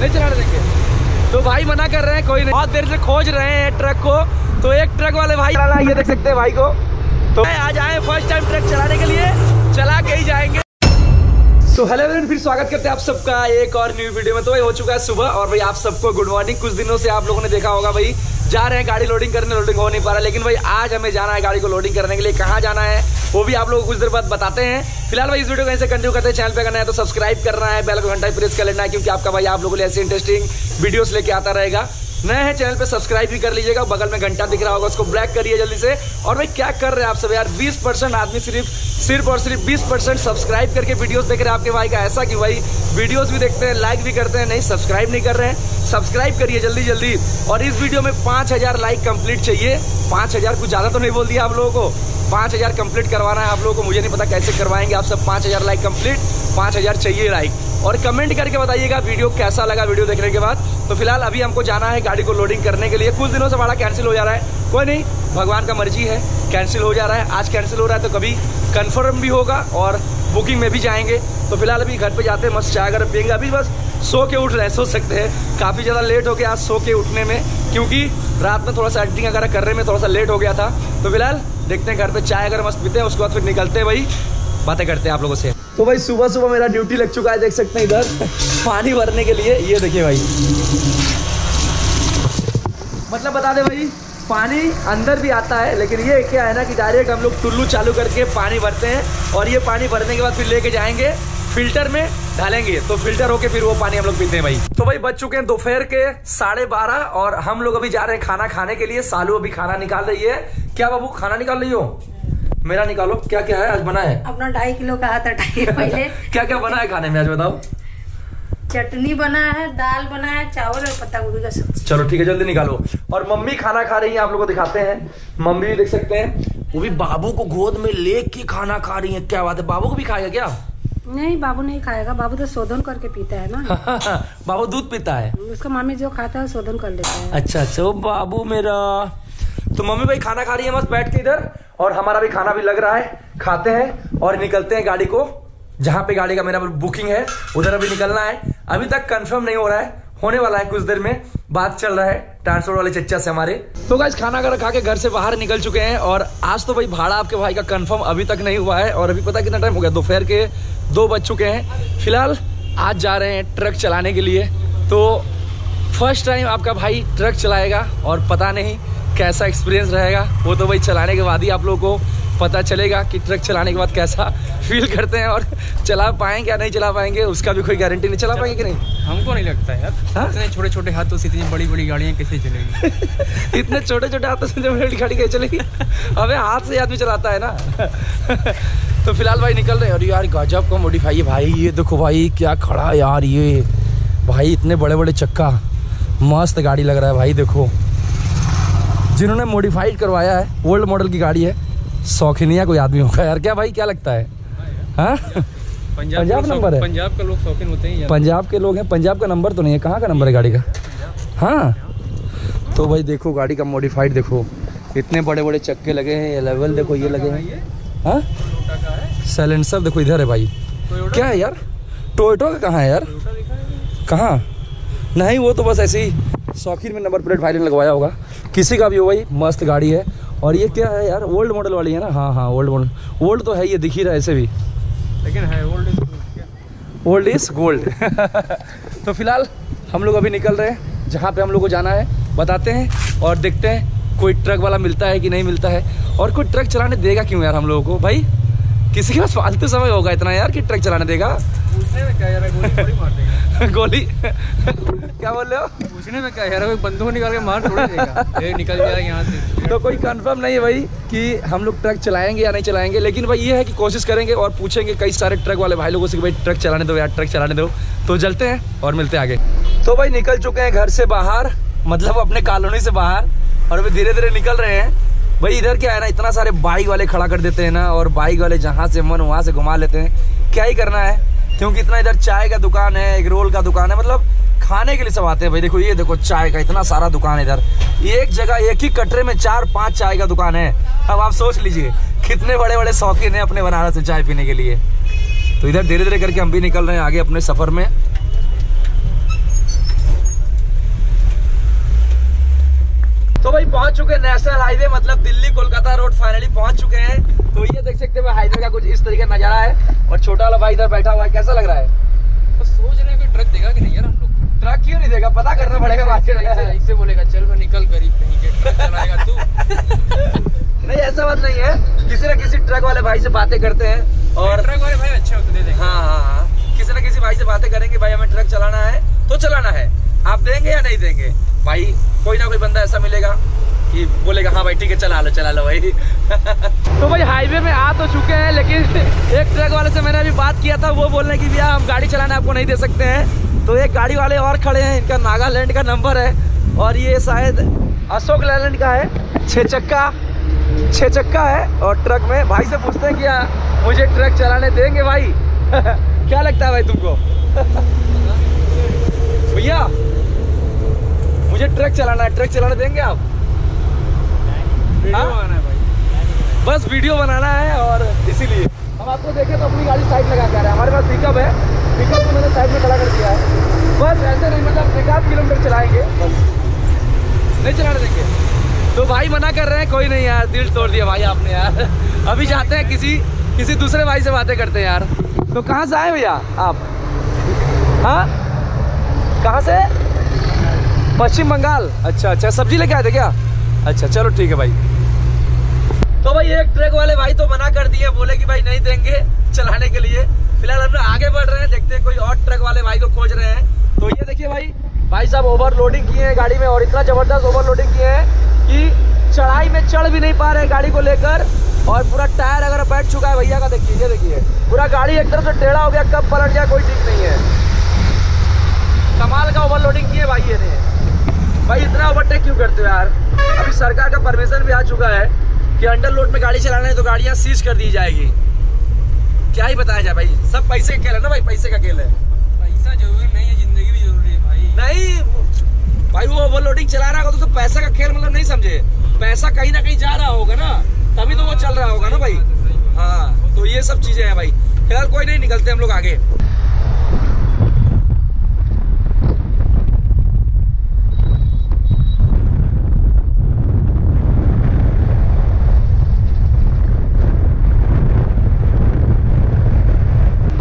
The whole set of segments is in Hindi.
नहीं चलाने देंगे। तो भाई मना कर रहे हैं कोई नहीं। बहुत देर से खोज रहे हैं ट्रक को। तो एक ट्रक वाले भाई ये देख सकते हैं भाई को। तो आज आए फ़र्स्ट टाइम ट्रक चलाने के लिए। चला के ही जाएँगे। तो हेलो एवरीवन फिर स्वागत करते हैं आप सबका एक और न्यू वीडियो में। तो भाई, हो चुका है सुबह और भाई, आप सबको गुड मॉर्निंग कुछ दिनों से आप लोगों ने देखा होगा भाई, जा रहे हैं गाड़ी लोडिंग करने लोडिंग हो नहीं पा रहा। लेकिन भाई, आज हमें जाना है गाड़ी को लोडिंग करने के लिए। कहाँ जाना है, वो भी आप लोगों कुछ देर बाद बताते हैं। फ़िलहाल भाई, इस वीडियो को ऐसे कंटिन्यू करते हैं। चैनल पर करना है तो सब्सक्राइब करना है बेल को घंटा प्रेस कर लेना है, क्योंकि आपका भाई, आप लोगों के लिए ऐसे इंटरेस्टिंग वीडियोस लेके आता रहेगा। नए हैं, चैनल पे सब्सक्राइब भी कर लीजिएगा, बगल में घंटा दिख रहा होगा, उसको ब्लैक करिए जल्दी से। और भाई, क्या कर रहे हैं आप सब यार? 20 परसेंट आदमी सिर्फ़ सिर्फ़ और सिर्फ़ 20 परसेंट सब्सक्राइब करके वीडियोस देख रहे हैं आपके भाई का। ऐसा कि भाई वीडियोस भी देखते हैं लाइक भी करते हैं, नहीं सब्सक्राइब नहीं कर रहे हैं। सब्सक्राइब करिए जल्दी जल्दी। और इस वीडियो में पाँच हज़ार लाइक कंप्लीट चाहिए। पाँच हज़ार कुछ ज़्यादा तो नहीं बोल दिया आप लोगों को। पाँच हज़ार कंप्लीट करवाना है आप लोगों को। मुझे नहीं पता कैसे करवाएँगे आप सब। पाँच हज़ार लाइक कंप्लीट पाँच हज़ार चाहिए लाइक और कमेंट करके बताइएगा वीडियो कैसा लगा वीडियो देखने के बाद। तो फ़िलहाल अभी हमको जाना है गाड़ी को लोडिंग करने के लिए। कुछ दिनों से बड़ा कैंसिल हो जा रहा है। कोई नहीं, भगवान का मर्ज़ी है। कैंसिल हो जा रहा है। आज कैंसिल हो रहा है तो कभी कंफर्म भी होगा और बुकिंग में भी जाएँगे। तो फ़िलहाल अभी घर पे जाते हैं, मस्त चाय अगर पियेंगे। अभी बस सो के उठ रहे सो सकते हैं। काफ़ी ज़्यादा लेट हो गया आज सो के उठने में, क्योंकि रात में थोड़ा सा एडिटिंग वगैरह करने में थोड़ा सा लेट हो गया था। तो फ़िलहाल देखते हैं घर पे चाय अगर मस्त पीते हैं, उसके बाद फिर निकलते हैं भाई। बातें करते हैं आप लोगों से। तो भाई सुबह सुबह मेरा ड्यूटी लग चुका है, देख सकते हैं इधर। पानी भरने के लिए, ये देखिए भाई। मतलब बता दे भाई पानी अंदर भी आता है लेकिन ये क्या है ना कि डायरेक्ट हम लोग टुल्लू चालू करके पानी भरते हैं और ये पानी भरने के बाद फिर लेके जाएँगे फ़िल्टर में डालेंगे तो फ़िल्टर होके फिर वो पानी हम लोग पीते हैं भाई। तो भाई बच चुके हैं दोपहर के साढ़े बारह और हम लोग अभी जा रहे हैं खाना खाने के लिए। सालू अभी खाना निकाल रही है। क्या बाबू खाना निकाल रही हो? मेरा निकालो। क्या क्या है? आज बना है? अपना ढाई किलो का आता ढाई पहले। क्या क्या बना है खाने में? आज बताओ। चटनी बना है दाल बना है चावल और पत्ता गोभी का सब्ज़ी। चलो ठीक है जल्दी निकालो। और मम्मी खाना खा रही है आप लोग को दिखाते हैं। मम्मी भी देख सकते हैं। वो भी बाबू को गोद में लेके खाना खा रही है। क्या बात है? बाबू को भी खाएगा क्या? नहीं बाबू नहीं खाएगा। बाबू तो शोधन करके पीता है ना। बाबू दूध पीता है? उसका मामी जो खाता है शोधन कर लेता है। अच्छा अच्छा वो बाबू मेरा। तो मम्मी भाई खाना खा रही है बस बैठ के इधर। और हमारा भी खाना भी लग रहा है। खाते हैं और निकलते हैं गाड़ी को। जहाँ पे गाड़ी का मेरा बुकिंग है, उधर अभी निकलना है। अभी तक कंफर्म नहीं हो रहा है। होने वाला है कुछ देर में। बात चल रहा है ट्रांसपोर्ट वाले चच्चा से हमारे। तो गाइस खाना अगर खा के घर से बाहर निकल चुके हैं, और आज तो भाई भाड़ा आपके भाई का कंफर्म अभी तक नहीं हुआ है, और अभी पता कितना टाइम हो गया? दोपहर के दो बज चुके हैं। फ़िलहाल, आज जा रहे हैं ट्रक चलाने के लिए। तो फ़र्स्ट टाइम आपका भाई ट्रक चलाएगा, और पता नहीं कैसा एक्सपीरियंस रहेगा। वो तो भाई चलाने के बाद ही आप लोगों को पता चलेगा कि ट्रक चलाने के बाद कैसा फील करते हैं और चला पाएँगे या नहीं चला पाएँगे उसका भी कोई गारंटी नहीं। चला पाएँगे कि नहीं? हमको नहीं लगता यार। हाँ? इतने छोटे छोटे हाथों से इतनी बड़ी बड़ी गाड़ियाँ कैसे चलेंगी? इतने छोटे छोटे हाथों से जब बड़ी गाड़ी कैसे चलेगी? अबे हाथ से आदमी चलाता है ना। तो फ़िलहाल भाई निकल रहे हैं और यार गजब का मोडिफाई है भाई ये देखो भाई क्या खड़ा यार ये। भाई इतने बड़े बड़े चक्का। मस्त गाड़ी लग रहा है भाई देखो। जिन्होंने मॉडिफाइड करवाया है ओल्ड मॉडल की गाड़ी है। शौकीनिया कोई आदमी होगा। यार क्या भाई क्या लगता है? हाँ? पंजाब के नंबर है? पंजाब के लोग शौकीन होते हैं पंजाब के लोग हैं पंजाब का नंबर तो नहीं है। कहाँ का नंबर है गाड़ी का? हाँ? तो भाई देखो गाड़ी का मॉडिफाइड देखो। इतने बड़े बड़े चक्के लगे हैं ये लेवल देखो ये लगे हैं। हाँ? साइलेंसर देखो इधर है भाई। क्या है यार? टोयोटो का कहाँ है यार? कहाँ? नहीं वो तो बस ऐसे ही शौकीन में नंबर प्लेट भाई लगवाया होगा। किसी का भी हो भाई मस्त गाड़ी है। और ये क्या है यार ओल्ड मॉडल वाली है ना? हाँ हाँ ओल्ड मॉडल ओल्ड तो है ये दिख ही रहा है ऐसे भी। लेकिन है ओल्ड ओल्ड इज़ गोल्ड तो फ़िलहाल हम लोग अभी निकल रहे हैं जहाँ पे हम लोग को जाना है बताते हैं और देखते हैं कोई ट्रक वाला मिलता है कि नहीं मिलता है। और कोई ट्रक चलाने देगा क्यों यार हम लोगों को? भाई किसी के पास फालतू समय होगा इतना यार कि ट्रक चलाने देगा। पूछने में क्या यार गोली थोड़ी मार देगा गोली? क्या बोल रहे हो? पूछने में क्या यार कोई बंदूक निकाल के मार थोड़ी देगा। ए, निकल जाएगा यहाँ से। तो कोई कंफर्म नहीं है भाई कि हम लोग ट्रक चलाएँगे या नहीं चलाएँगे लेकिन भाई ये है कि कोशिश करेंगे और पूछेंगे कई सारे ट्रक वाले भाई लोगों से कि भाई ट्रक चलाने दो यार ट्रक चलाने दो। तो चलते हैं और मिलते हैं आगे। तो भाई निकल चुके हैं घर से बाहर मतलब अपने कॉलोनी से बाहर और अभी धीरे धीरे निकल रहे हैं। भाई इधर क्या है ना इतना सारे बाइक वाले खड़ा कर देते हैं ना और बाइक वाले जहाँ से मन वहाँ से घुमा लेते हैं। क्या ही करना है? क्योंकि इतना इधर चाय का दुकान है, एक रोल का दुकान है मतलब खाने के लिए सब आते हैं भाई। देखो, ये देखो, चाय का इतना सारा दुकान है इधर। एक जगह, एक ही कटरे में चार, पाँच चाय का दुकान है। अब आप सोच लीजिए, कितने बड़े बड़े शौकीन है अपने बनारस से चाय पीने के लिए। तो इधर धीरे धीरे करके हम भी निकल रहे हैं आगे अपने सफ़र में। पहुँच चुके हैं नेशनल हाईवे मतलब दिल्ली कोलकाता रोड फाइनली पहुँच चुके हैं। तो ये देख सकते हैं हाईवे का कुछ इस तरीके का नज़ारा है और छोटा वाला भाई इधर बैठा हुआ है कैसा लग रहा है? तो सोच रहे हैं कोई ट्रक देगा कि नहीं यार हम लोग? ट्रक क्यों नहीं देगा? पता करना पड़ेगा मार्केट ऐसे बोलेगा चल मैं निकल गरीब कहीं के ट्रक चलाएगा तू। नहीं ऐसा बात नहीं है। किसी ना किसी ट्रक वाले भाई से बातें करते हैं और और ट्रक वाले भाई अच्छे होते दे हाँ हाँ हाँ। किसी ना किसी भाई से बातें करेंगे भाई हमें ट्रक चलाना है तो चलाना है। आप देंगे या नहीं देंगे? भाई कोई ना कोई बंदा ऐसा मिलेगा कि बोलेगा हाँ भाई ठीक है चला लो चला लो भाई। तो भाई हाईवे में आ तो चुके हैं लेकिन एक ट्रक वाले से मैंने अभी बात किया था वो बोल रहे कि भैया हम गाड़ी चलाना आपको नहीं दे सकते हैं। तो एक गाड़ी वाले और खड़े हैं इनका नागालैंड का नंबर है और ये शायद अशोक लैलैंड का है। छः चक्का छः चक्का है और ट्रक में भाई से पूछते हैं कि हाँ, मुझे ट्रक चलाने देंगे भाई? क्या लगता है भाई तुमको? भैया मुझे ट्रक चलाना है ट्रक चलाने देंगे आप? वीडियो हाँ? बनाना है भाई। बस वीडियो बनाना है और इसीलिए। हम आपको देखें तो अपनी गाड़ी साइड लगा कर रहे हैं। हमारे पास पिकअप है। पिकअप को मैंने साइड में खड़ा कर दिया है। बस ऐसे नहीं मतलब पचास किलोमीटर चलाएँगे। बस। नहीं चलाने देंगे। तो भाई मना कर रहे हैं कोई नहीं यार दिल तोड़ दिया भाई आपने यार। अभी जाते हैं किसी किसी दूसरे भाई से बातें करते हैं यार। तो कहाँ से आए भैया आप? हाँ? कहाँ से? पश्चिम बंगाल। अच्छा अच्छा सब्ज़ी लेके आए थे क्या? अच्छा चलो ठीक है भाई। तो भाई एक ट्रक वाले भाई तो मना कर दिए, बोले कि भाई नहीं देंगे चलाने के लिए। फ़िलहाल हम लोग आगे बढ़ रहे हैं, देखते हैं कोई और ट्रक वाले भाई को खोज रहे हैं। तो ये देखिए भाई भाई साहब ओवरलोडिंग किए हैं गाड़ी में और इतना ज़बरदस्त ओवरलोडिंग किए हैं कि चढ़ाई में चढ़ भी नहीं पा रहे गाड़ी को लेकर और पूरा टायर अगर बैठ चुका है भैया का, देखिए, ये देखिए। पूरा गाड़ी एक तरफ़ से टेढ़ा हो गया, कब पलट गया, कोई ठीक नहीं है। कमाल का ओवरलोडिंग किए भाई ये ने। भाई इतना ओवरटेक क्यों करते हो यार? अभी सरकार का परमिशन भी आ चुका है कि अंडर लोड में गाड़ी चलाना है तो गाड़ियाँ सीज कर दी जाएगी। क्या ही बताया जाए भाई सब पैसे का खेल है ना भाई पैसे का खेल है। पैसा ज़रूरी नहीं है ज़िंदगी भी ज़रूरी है भाई। नहीं भाई वो ओवरलोडिंग चला रहा होगा तो, तो पैसा का खेल मतलब नहीं समझे। पैसा कहीं ना कहीं जा रहा होगा ना तभी तो वो चल रहा होगा ना भाई। हाँ तो ये सब चीज़ें हैं भाई। फ़िलहाल कोई नहीं निकलते हम लोग आगे।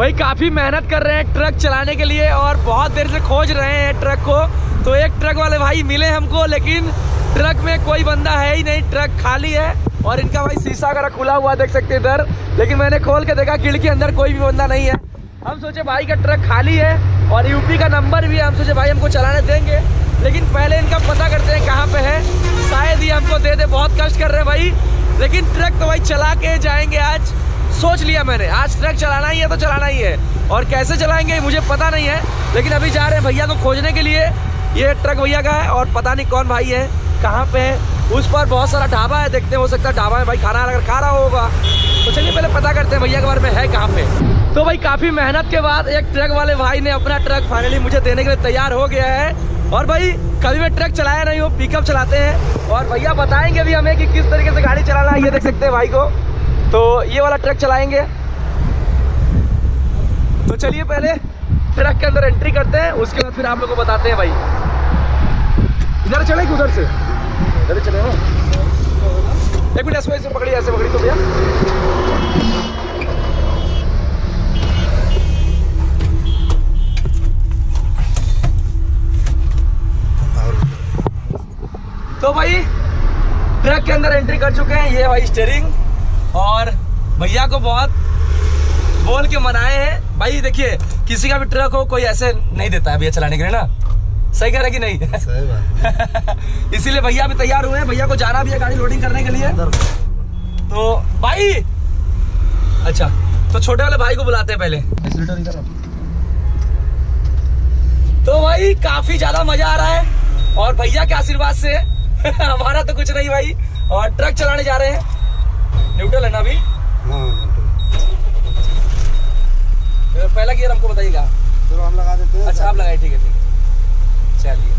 भाई काफ़ी मेहनत कर रहे हैं ट्रक चलाने के लिए और बहुत देर से खोज रहे हैं ट्रक को। तो एक ट्रक वाले भाई मिले हमको, लेकिन ट्रक में कोई बंदा है ही नहीं, ट्रक खाली है और इनका भाई शीशा वगैरह खुला हुआ देख सकते हैं इधर। लेकिन मैंने खोल के देखा खिड़की के अंदर कोई भी बंदा नहीं है। हम सोचे भाई का ट्रक खाली है और यूपी का नंबर भी है, हम सोचे भाई हमको चलाने देंगे। लेकिन पहले इनका पता करते हैं कहाँ पे है। शायद ये हमको दे दे, बहुत कष्ट कर रहे हैं भाई। लेकिन ट्रक तो भाई चला के जाएँगे आज। सोच लिया मैंने, आज ट्रक चलाना ही है तो चलाना ही है। और कैसे चलाएँगे मुझे पता नहीं है, लेकिन अभी जा रहे हैं भैया को खोजने के लिए। ये ट्रक भैया का है और पता नहीं कौन भाई है, कहाँ पे है। उस पर बहुत सारा ढाबा है, देखते हैं सकता है ढाबा में भाई खाना अगर खा रहा होगा। तो चलिए पहले पता करते हैं भैया के बारे में है कहाँ पे। तो भाई काफ़ी मेहनत के बाद एक ट्रक वाले भाई ने अपना ट्रक फाइनली मुझे देने के लिए तैयार हो गया है। और भाई, कभी मैं ट्रक चलाया नहीं हूँ पिकअप चलाते हैं। और भैया बताएँगे भी हमें कि किस तरीके से गाड़ी चलाना है, ये देख सकते हैं भाई को। तो ये वाला ट्रक चलाएँगे। तो चलिए पहले ट्रक के अंदर एंट्री करते हैं, उसके बाद फिर आप लोग को बताते हैं भाई। इधर चले कि उधर से? इधर चले एक मिनट, ऐसे ऐसे पकड़ी ऐसे पकड़ी तो भैया। तो भाई, ट्रक के अंदर एंट्री कर चुके हैं, ये भाई स्टेयरिंग और भैया को बहुत बोल के मनाए हैं। भाई देखिए किसी का भी ट्रक हो कोई ऐसे नहीं देता है भैया चलाने के लिए ना। सही कह रहे कि नहीं? सही बात इसीलिए भैया भी तैयार हुए हैं। भैया को जाना भी है गाड़ी लोडिंग करने के लिए। तो भाई अच्छा तो छोटे वाले भाई को बुलाते हैं पहले। तो भाई काफ़ी ज़्यादा मज़ा आ रहा है। और भैया के आशीर्वाद से हमारा तो कुछ नहीं भाई। और ट्रक चलाने जा रहे हैं। न्यूट्रल है ना अभी? हाँ पहला गियर हमको बताइएगा। चलो हम लगा देते हैं। अच्छा आप लगाए ठीक है ठीक है। चलिए।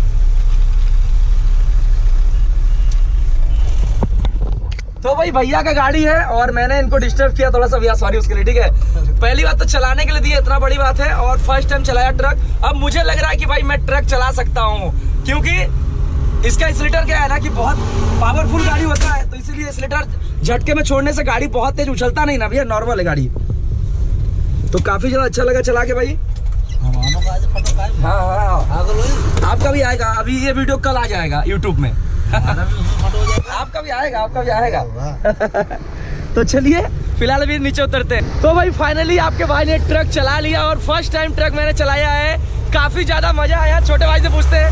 तो भाई भैया का गाड़ी है और मैंने इनको डिस्टर्ब किया थोड़ा सा। भैया सॉरी उसके लिए ठीक है? पहली बात तो चलाने के लिए दी इतना बड़ी बात है। और फ़र्स्ट टाइम चलाया ट्रक अब मुझे लग रहा है कि भाई मैं ट्रक चला सकता हूँ क्योंकि इसका स्लिटर क्या है ना कि बहुत पावरफुल गाड़ी होता है तो इसीलिए स्लिटर झटके में छोड़ने से गाड़ी बहुत तेज उछलता नहीं ना। भैया नॉर्मल है गाड़ी। तो काफ़ी ज़्यादा अच्छा लगा चला के भाई। हाँ हाँ हाँ। आपका भी आएगा अभी ये वीडियो कल आ जाएगा यूट्यूब में। आपका भी आएगा आपका भी आएगा। तो चलिए फ़िलहाल अभी नीचे उतरते हैं। तो भाई फाइनली आपके भाई ने ट्रक चला लिया और फ़र्स्ट टाइम ट्रक मैंने चलाया है। काफ़ी ज़्यादा मज़ा आया छोटे भाई से पूछते हैं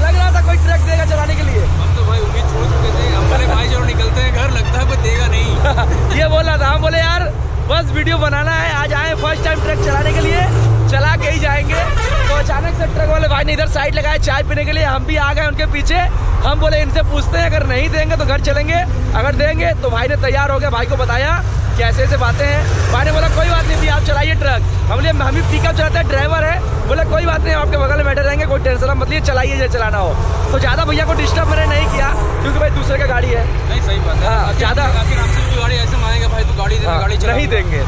लग रहा था कोई ट्रक देगा चलाने के लिए? हम तो भाई उम्मीद छोड़ चुके थे हमारे भाई जब निकलते हैं घर लगता है कोई देगा नहीं। ये बोल था हम बोले यार बस वीडियो बनाना है आज आए फ़र्स्ट टाइम ट्रक चलाने के लिए। चला के ही जाएँगे। तो अचानक से ट्रक वाले भाई ने इधर साइड लगाया चाय पीने के लिए। हम भी आ गए उनके पीछे। हम बोले इनसे पूछते हैं अगर नहीं देंगे तो घर चलेंगे। अगर देंगे तो भाई ने तैयार हो गया भाई को बताया कि ऐसे ऐसे बातें हैं। भाई ने बोला कोई बात नहीं भैया आप चलाइए ट्रक। हम बोले हम भी पिकअप चलाते हैं ड्राइवर है। बोले कोई बात नहीं आपके बगल में बैठे रहेंगे कोई टेंशन मत लिए चलाइए जो चलाना हो। तो ज़्यादा भैया को डिस्टर्ब मैंने नहीं किया क्योंकि भाई दूसरे का गाड़ी है। नहीं सही बात है। हाँ, ज्यादा- गाड़ी ऐसे मांगेगा भाई तू गाड़ी हाँ, गाड़ी नहीं देंगे।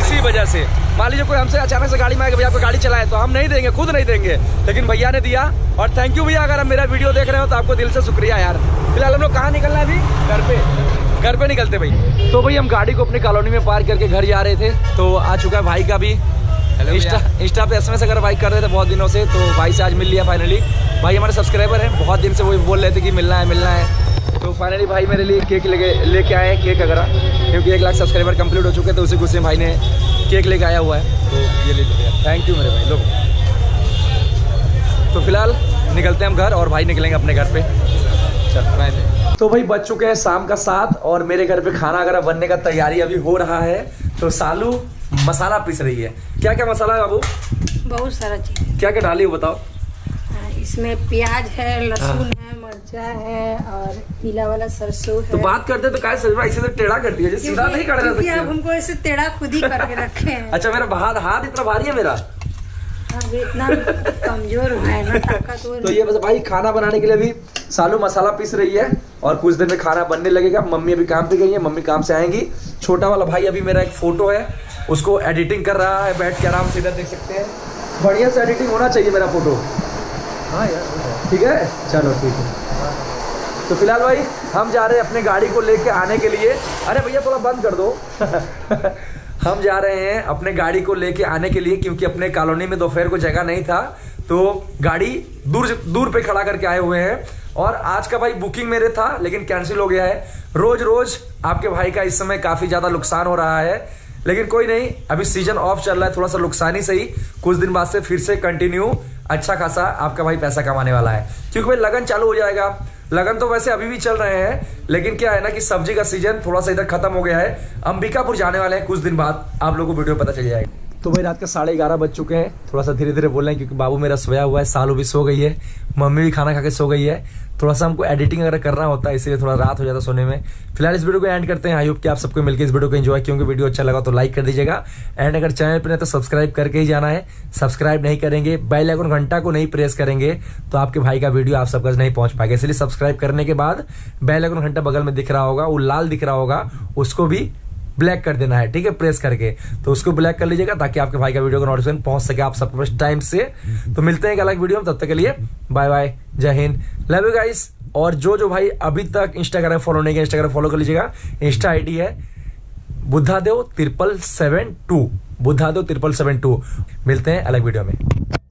इसी वजह से। मान लीजिए कोई हमसे अचानक से गाड़ी में आएगा भैया आपको गाड़ी चलाए तो हम नहीं देंगे खुद नहीं देंगे। लेकिन भैया ने दिया और थैंक यू भैया अगर आप मेरा वीडियो देख रहे हो तो आपको दिल से शुक्रिया यार। फ़िलहाल हम लोग कहाँ निकलना है अभी? घर पे। घर पे निकलते भाई तो भाई हम गाड़ी को अपनी कॉलोनी में पार्क करके घर जा रहे थे तो आ चुका है भाई का भी। इंस्टा इंस्टा पे एसएमएस अगर भाई कर रहे थे बहुत दिनों से तो भाई से आज मिल लिया फाइनली भाई हमारे सब्सक्राइबर हैं बहुत दिन से वो बोल रहे थे कि मिलना है मिलना है। तो फाइनली भाई मेरे लिए केक लेके लेके आए हैं केक वगैरह क्योंकि एक लाख सब्सक्राइबर कंप्लीट हो चुके हैं तो उसी खुशी में भाई ने केक लेके आया हुआ है। तो ये ले लीजिए थैंक यू मेरे भाई लोग तो फ़िलहाल निकलते हैं हम घर और भाई निकलेंगे अपने घर पे। चल बाय तो भाई बज चुके हैं शाम का साथ और मेरे घर पे खाना अगर बनने का तैयारी अभी हो रहा है। तो सालू मसाला पीस रही है। क्या क्या मसाला है बाबू? बहुत सारा चीज़। क्या क्या डाली हो बताओ। हाँ, इसमें प्याज है लहसुन है मिर्चा है और पीला वाला सरसों है। तो बात करते तो क्या सर ऐसे तो टेढ़ा करती है जो सीधा नहीं कर क्योंकि आप सकते हमको ऐसे टेढ़ा खुद ही करके रखे हैं। अच्छा मेरा हाथ हाथ इतना भारी है मेरा। इतना कमज़ोर है ना ताकतवर तो ये बस भाई खाना बनाने के लिए भी सालू मसाला पीस रही है और कुछ देर में खाना बनने लगेगा। मम्मी अभी काम पे गई है मम्मी काम से आएँगी। छोटा वाला भाई अभी मेरा एक फ़ोटो है उसको एडिटिंग कर रहा है बैठ के आराम से इधर देख सकते हैं। बढ़िया से एडिटिंग होना चाहिए मेरा फ़ोटो। हाँ यार ठीक है? चलो ठीक है। तो फ़िलहाल भाई, हम जा रहे हैं अपने गाड़ी को लेके आने के लिए। अरे भैया, थोड़ा बंद कर दो। हम जा रहे हैं अपने गाड़ी को लेके आने के लिए, क्योंकि अपने कॉलोनी में दोपहर को जगह नहीं था। तो गाड़ी दूर दूर पे खड़ा करके आए हुए हैं। और आज का भाई बुकिंग मेरे था, लेकिन कैंसिल हो गया है। रोज रोज आपके भाई का इस समय काफ़ी ज़्यादा नुकसान हो रहा है। लेकिन कोई नहीं, अभी सीज़न ऑफ़ चल रहा है, थोड़ा सा नुकसान ही सही। कुछ दिन बाद से फिर से कंटिन्यू अच्छा खासा आपका भाई पैसा कमाने वाला है। क्योंकि भाई, लगन चालू हो जाएगा। लगन तो वैसे अभी भी चल रहे हैं, लेकिन क्या है ना कि सब्ज़ी का सीज़न थोड़ा सा इधर खत्म हो गया है। अंबिकापुर जाने वाले हैं कुछ दिन बाद, आप लोगों को वीडियो पता चल जाएगा। तो भाई रात के साढ़े ग्यारह बज चुके हैं। थोड़ा सा धीरे धीरे बोल रहे हैं क्योंकि बाबू मेरा सोया हुआ है, सालू भी सो गई है, मम्मी भी खाना खा के सो गई है। थोड़ा सा हमको एडिटिंग अगर करना होता है, इसलिए थोड़ा रात हो जाता सोने में। फ़िलहाल इस वीडियो को एंड करते हैं। आई होप कि आप सबको मिलकर इस वीडियो को एंजॉय क्योंकि वीडियो अच्छा लगा तो लाइक कर दीजिएगा। एंड अगर चैनल पर नहीं तो सब्सक्राइब करके ही जाना है। सब्सक्राइब नहीं करेंगे बेल आइकन घंटा को नहीं प्रेस करेंगे तो आपके भाई का वीडियो आप सबका नहीं पहुँच पाएगा। इसलिए सब्सक्राइब करने के बाद बेल आइकन घंटा बगल में दिख रहा होगा, वो लाल दिख रहा होगा, उसको भी ब्लैक कर देना है, ठीक है? प्रेस करके। तो उसको ब्लैक कर लीजिएगा ताकि आपके भाई का वीडियो का नोटिफिकेशन पहुँच सके आप सबके पास टाइम से। तो मिलते हैं एक अलग वीडियो में, तब तक के लिए बाय बाय जय हिंद। लव यू गाइस और जो जो भाई अभी तक इंस्टाग्राम फॉलो नहीं किया इंस्टाग्राम फॉलो कर लीजिएगा। इंस्टा आईडी है Buddhadev triple seven two. Buddhadev triple seven two. मिलते हैं अलग वीडियो में।